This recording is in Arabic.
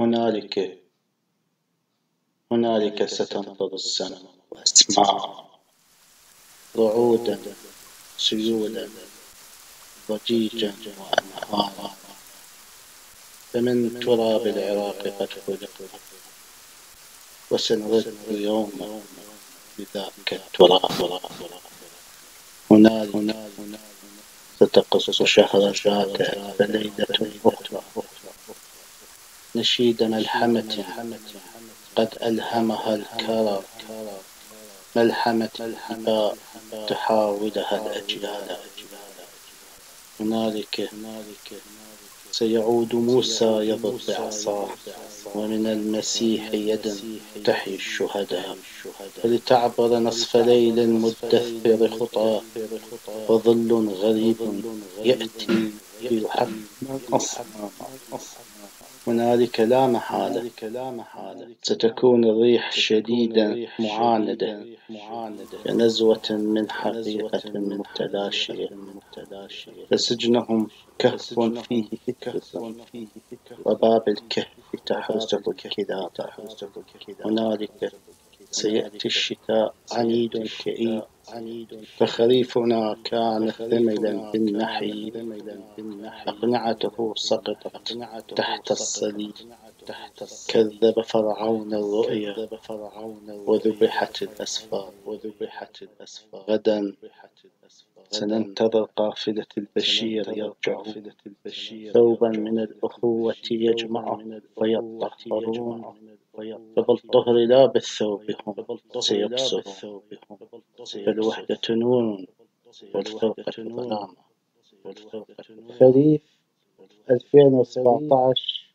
هنالك هنالك ستنبض السماء وأسماء رعودا سيولا ضجيجا وأنهارا. فمن تراب العراق قد خلق. وسنرد يوما بذاك التراب. هنالك ستقص شهر جاته فليلة أخرى. نشيد ملحمة قد ألهمها الكرى ملحمة الحباء تحاولها الأجيال؟ هنالك سيعود موسى يضرب بعصاه ومن المسيح يدا تحيي الشهداء. فلتعبر نصف ليل مدثر خطاه وظل غريب يأتي بالحق. أصلا هنالك لا محالة ستكون الريح شديدة معاندة كنزوة من حقيقة متلاشية فسجنهم كهف فيه وباب الكهف تحرسه الكلاب هنالك سيأتي الشتاء عنيد كئيب. فخريفنا كان ثملا بالنحي أقنعته سقطت تحت الصليب. كذب فرعون الرؤيا. وذبحت الأسفار. غدا. سننتظر قافلة البشير يرجع. ثوبا من الأخوة يجمعهم ويطهرون. فبالطهر لا بالثوب هم سيبصرون فالوحدة نور والفرقة ظلام خريف 2017